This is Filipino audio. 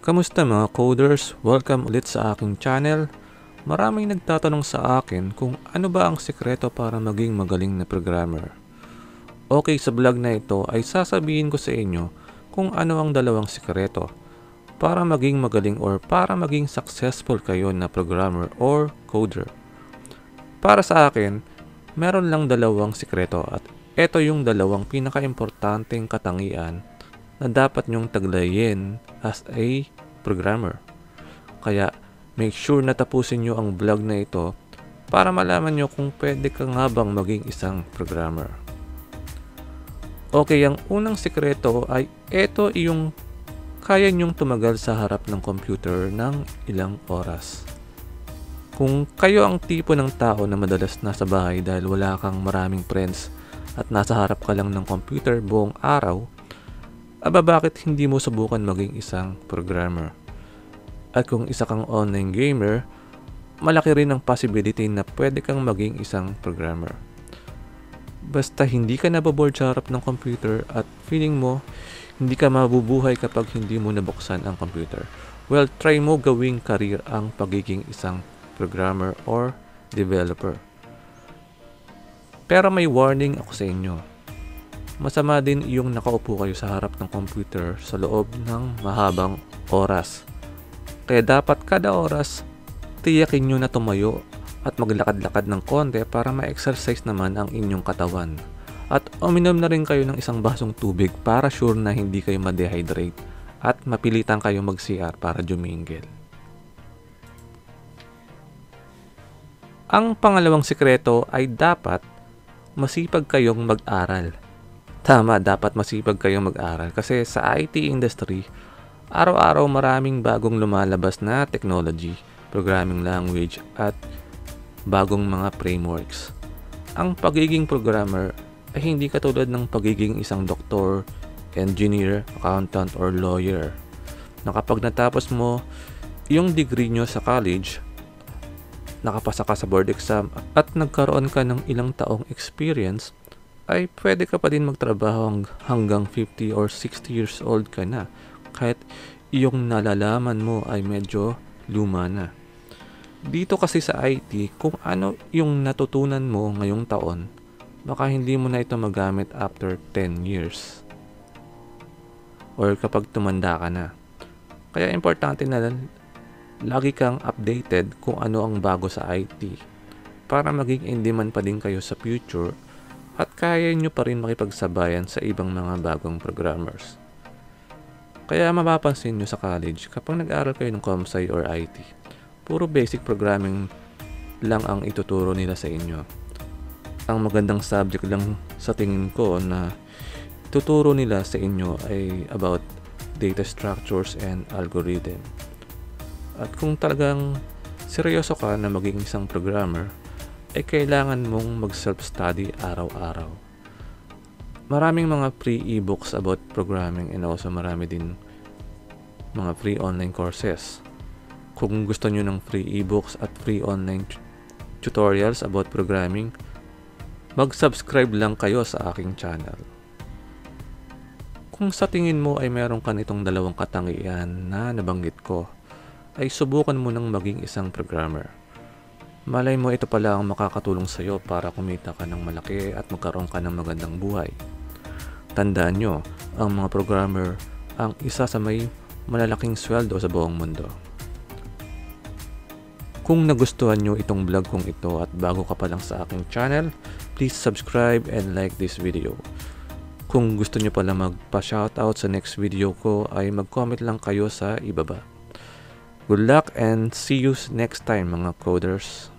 Kamusta mga coders? Welcome ulit sa aking channel. Maraming nagtatanong sa akin kung ano ba ang sekreto para maging magaling na programmer. Okay, sa vlog na ito ay sasabihin ko sa inyo kung ano ang dalawang sekreto para maging magaling or para maging successful kayo na programmer or coder. Para sa akin, meron lang dalawang sekreto at ito yung dalawang pinaka-importanteng katangian na dapat nyong taglayin as a programmer. Kaya make sure na tapusin nyo ang vlog na ito para malaman nyo kung pwede ka nga bang maging isang programmer. Okay, ang unang sekreto ay ito yung kaya nyong tumagal sa harap ng computer ng ilang oras. Kung kayo ang tipo ng tao na madalas nasa bahay dahil wala kang maraming friends at nasa harap ka lang ng computer buong araw, aba bakit hindi mo subukan maging isang programmer? At kung isa kang online gamer, malaki rin ang possibility na pwede kang maging isang programmer. Basta hindi ka nababoard sa harap ng computer at feeling mo hindi ka mabubuhay kapag hindi mo nabuksan ang computer. Well, try mo gawing career ang pagiging isang programmer or developer. Pero may warning ako sa inyo Masama din yung nakaupo kayo sa harap ng computer sa loob ng mahabang oras. Kaya dapat kada oras, tiyakin nyo na tumayo at maglakad-lakad ng konti para ma-exercise naman ang inyong katawan. At uminom na rin kayo ng isang basong tubig para sure na hindi kayo ma-dehydrate at mapilitan kayo mag-CR para jumingil. Ang pangalawang sikreto ay dapat masipag kayong mag-aral. Tama, dapat masipag kayong mag-aral kasi sa IT industry, araw-araw maraming bagong lumalabas na technology, programming language at bagong mga frameworks. Ang pagiging programmer ay hindi katulad ng pagiging isang doktor, engineer, accountant, or lawyer. Na kapag natapos mo yung degree nyo sa college, nakapasa ka sa board exam at nagkaroon ka ng ilang taong experience, ay pwede ka pa din magtrabaho hanggang 50 or 60 years old ka na kahit yung nalalaman mo ay medyo luma na. Dito kasi sa IT, kung ano yung natutunan mo ngayong taon, baka hindi mo na ito magamit after 10 years. Or kapag tumanda ka na. Kaya importante na lagi kang updated kung ano ang bago sa IT para maging in demand pa din kayo sa future at kaya nyo pa rin makipagsabayan sa ibang mga bagong programmers. Kaya mapapansin nyo sa college kapag nag-aaral kayo ng ComSci or IT, puro basic programming lang ang ituturo nila sa inyo. Ang magandang subject lang sa tingin ko na tuturo nila sa inyo ay about data structures and algorithm. At kung talagang seryoso ka na maging isang programmer, ay kailangan mong mag-self-study araw-araw. Maraming mga free e-books about programming and also marami din mga free online courses. Kung gusto nyo ng free e-books at free online tutorials about programming, mag-subscribe lang kayo sa aking channel. Kung sa tingin mo ay meron ka nitong dalawang katangian na nabanggit ko, ay subukan mo nang maging isang programmer. Malay mo ito pala ang makakatulong sa iyo para kumita ka ng malaki at magkaroon ka ng magandang buhay. Tandaan nyo, ang mga programmer ang isa sa may malalaking sweldo sa buong mundo. Kung nagustuhan nyo itong vlog kong ito at bago ka pa lang sa aking channel, please subscribe and like this video. Kung gusto nyo pala magpa-shoutout sa next video ko ay mag-comment lang kayo sa ibaba. Good luck and see you next time mga coders.